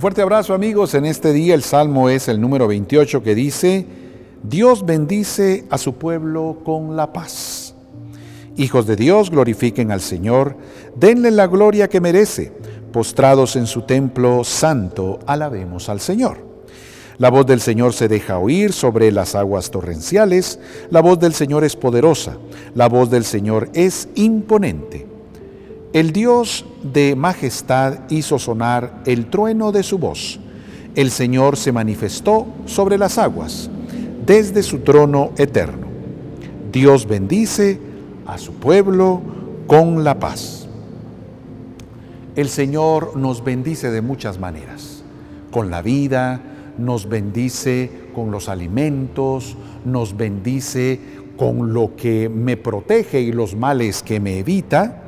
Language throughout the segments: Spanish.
Fuerte abrazo amigos. En este día el salmo es el número 28 que dice, Dios bendice a su pueblo con la paz. Hijos de Dios, glorifiquen al Señor, denle la gloria que merece. Postrados en su templo santo, alabemos al Señor. La voz del Señor se deja oír sobre las aguas torrenciales, la voz del Señor es poderosa, la voz del Señor es imponente. El Dios de majestad hizo sonar el trueno de su voz. El Señor se manifestó sobre las aguas, desde su trono eterno. Dios bendice a su pueblo con la paz. El Señor nos bendice de muchas maneras, con la vida, nos bendice con los alimentos, nos bendice con lo que me protege y los males que me evita,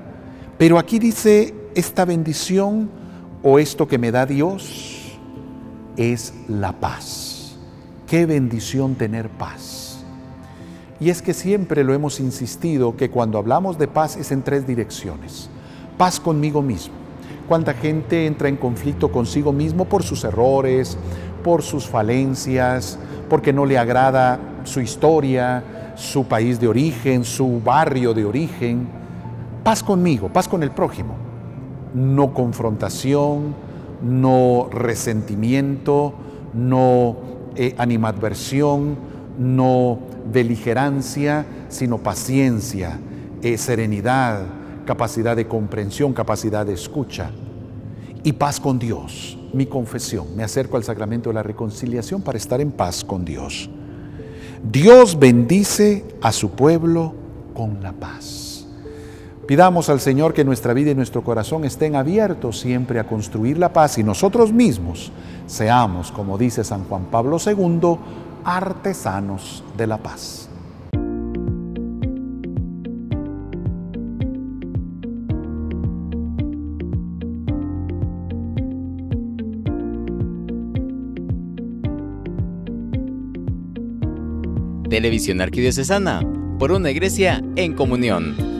pero aquí dice, esta bendición o esto que me da Dios es la paz. Qué bendición tener paz. Y es que siempre lo hemos insistido que cuando hablamos de paz es en tres direcciones. Paz conmigo mismo. Cuánta gente entra en conflicto consigo mismo por sus errores, por sus falencias, porque no le agrada su historia, su país de origen, su barrio de origen Paz conmigo, paz con el prójimo. No confrontación, no resentimiento, no eh, animadversión, no beligerancia, sino paciencia, eh, serenidad, capacidad de comprensión, capacidad de escucha. Y paz con Dios, mi confesión. Me acerco al sacramento de la reconciliación para estar en paz con Dios. Dios bendice a su pueblo con la paz. Pidamos al Señor que nuestra vida y nuestro corazón estén abiertos siempre a construir la paz y nosotros mismos seamos, como dice San Juan Pablo II, artesanos de la paz. Televisión Arquidiocesana, por una iglesia en comunión.